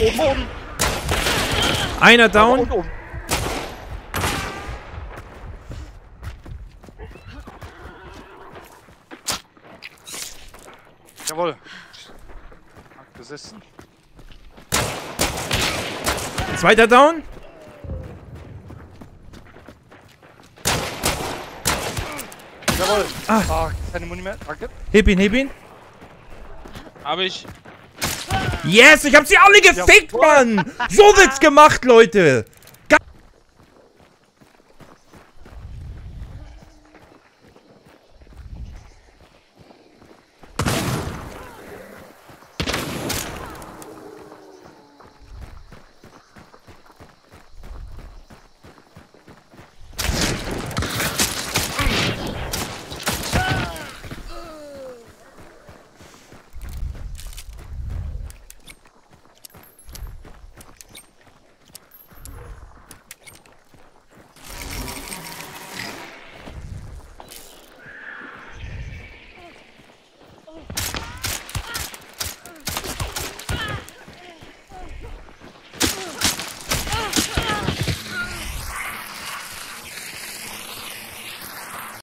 Oben, oben. Einer down. Und oben. Jawohl. Hab Besessen. Zweiter down. Jawohl. Ah. Ah, keine Muni mehr. Danke. Heb ihn, heb ihn. Hab ich. Yes, ich hab sie alle gefickt, Mann! So wird's gemacht, Leute!